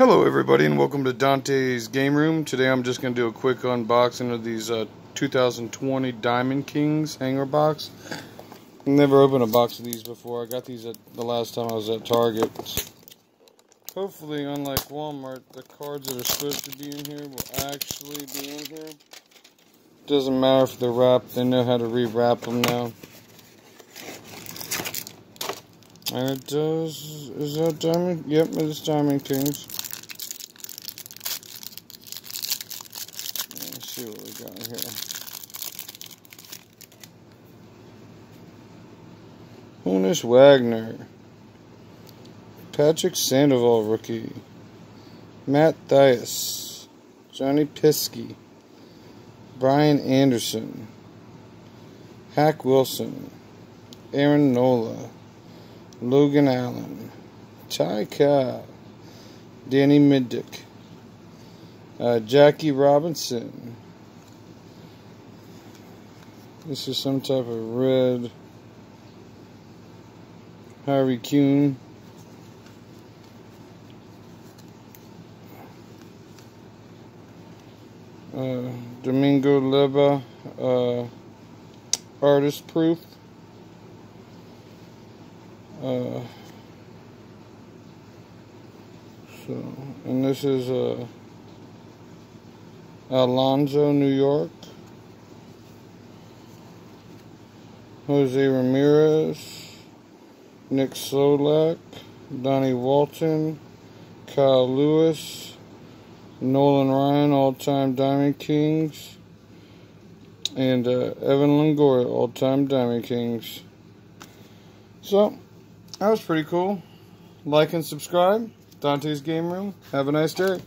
Hello everybody and welcome to Dontae's Game Room. Today I'm just going to do a quick unboxing of these uh, 2020 Diamond Kings hanger box. Never opened a box of these before. I got these at the last time I was at Target. Hopefully, unlike Walmart, the cards that are supposed to be in here will actually be in here. Doesn't matter if they're wrapped, they know how to rewrap them now. And it does, is that Diamond? Yep, it's Diamond Kings. See what we got here. Honus Wagner. Patrick Sandoval, rookie. Matt Thaiss. Johnny Pesky. Brian Anderson. Hack Wilson. Aaron Nola. Logan Allen. Ty Cobb. Danny Mendick. Uh, Jackie Robinson. This is some type of red Harry Kuhn. Uh, Domingo Leyba uh, artist proof. Uh, so, and this is uh, Alonso, New York. Jose Ramirez, Nick Solak, Donnie Walton, Kyle Lewis, Nolan Ryan, all-time Diamond Kings, and uh, Evan Longoria, all-time Diamond Kings. So, that was pretty cool. Like and subscribe. Dontae's Game Room. Have a nice day.